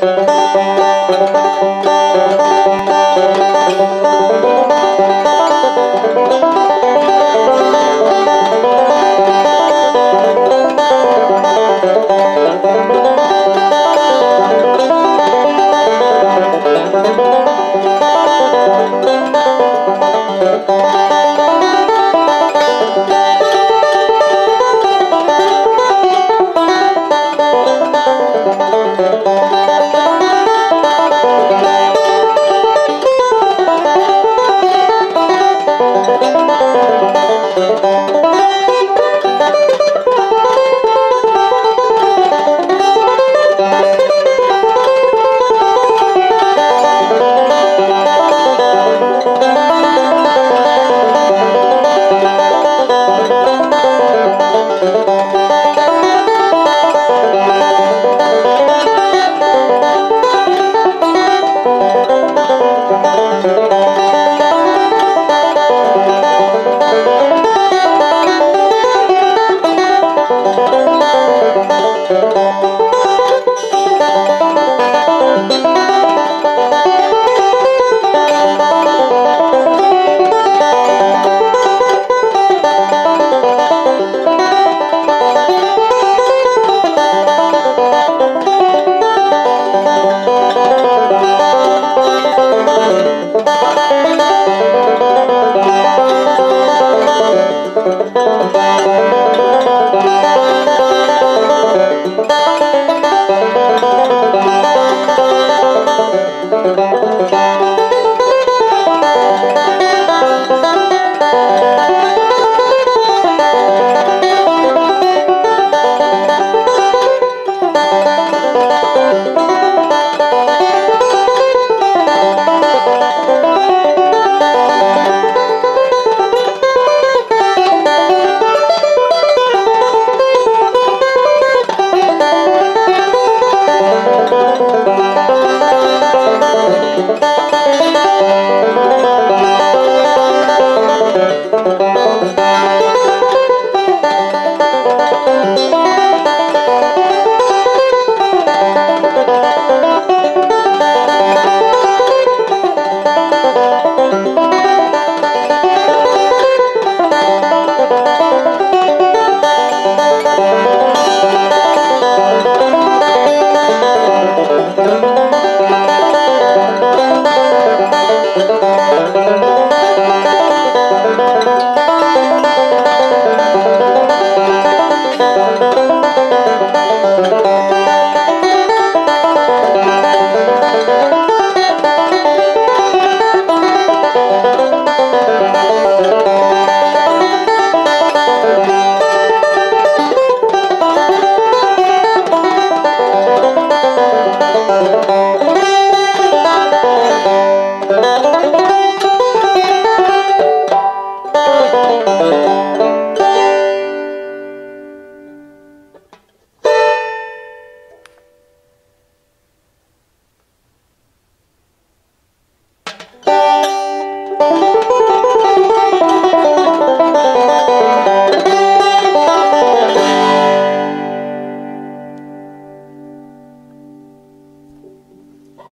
Música